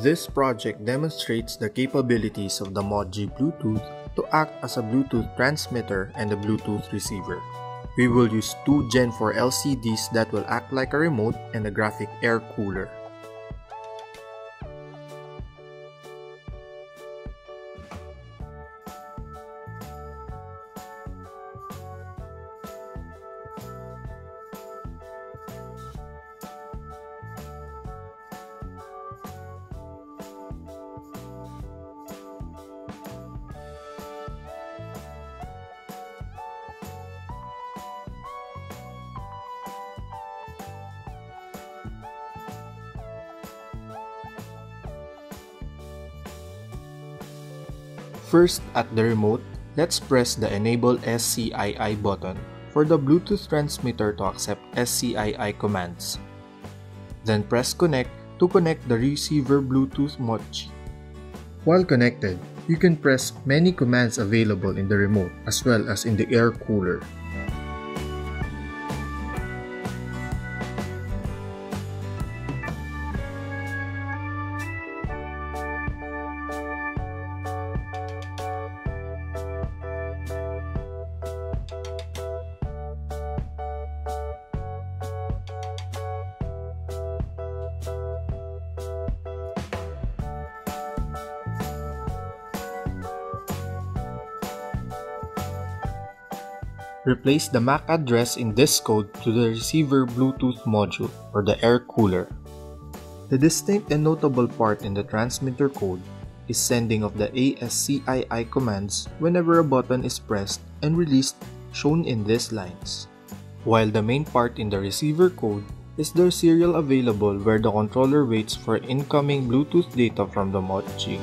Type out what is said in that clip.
This project demonstrates the capabilities of the MOTG Bluetooth to act as a Bluetooth transmitter and a Bluetooth receiver. We will use two Gen 4 LCDs that will act like a remote and a graphic air cooler. First, at the remote, let's press the Enable ASCII button for the Bluetooth transmitter to accept ASCII commands. Then press Connect to connect the receiver Bluetooth MOTG. While connected, you can press many commands available in the remote as well as in the air cooler. Replace the MAC address in this code to the receiver Bluetooth module or the air cooler. The distinct and notable part in the transmitter code is sending of the ASCII commands whenever a button is pressed and released shown in these lines. While the main part in the receiver code is the serial available where the controller waits for incoming Bluetooth data from the Mod G.